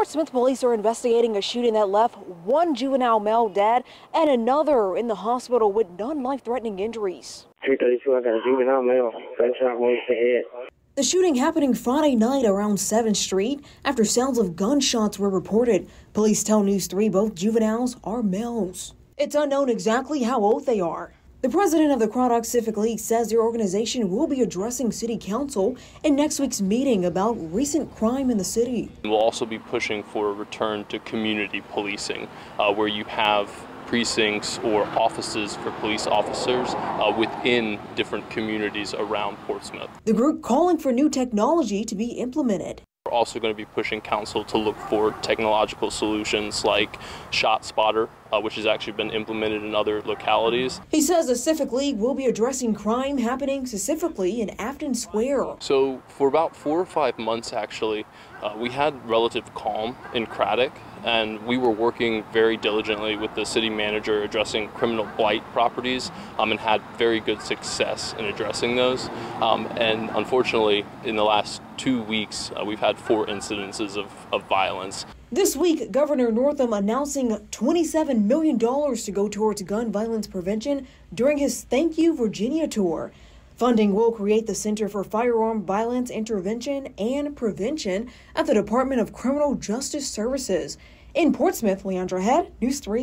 Portsmouth police are investigating a shooting that left one juvenile male dead and another in the hospital with non-life-threatening injuries. 332, I got a juvenile male, gunshot wound to head. The shooting happening Friday night around 7th Street after sounds of gunshots were reported. Police tell News 3 both juveniles are males. It's unknown exactly how old they are. The president of the Craddock Civic League says their organization will be addressing city council in next week's meeting about recent crime in the city. We'll also be pushing for a return to community policing, uh, where you have precincts or offices for police officers uh, within different communities around Portsmouth. The group calling for new technology to be implemented. We're also going to be pushing council to look for technological solutions like Shot Spotter, uh, which has actually been implemented in other localities. He says the Civic League will be addressing crime happening specifically in Afton Square. So, for about four or five months, actually, uh, we had relative calm in Craddock, and we were working very diligently with the city manager addressing criminal blight properties um, and had very good success in addressing those. Um, and unfortunately, in the last two weeks, uh, we've had four incidences of, of violence. This week, Governor Northam announcing $27 million to go towards gun violence prevention during his Thank You Virginia tour. Funding will create the Center for Firearm Violence Intervention and Prevention at the Department of Criminal Justice Services. In Portsmouth, Leandra Head, News 3.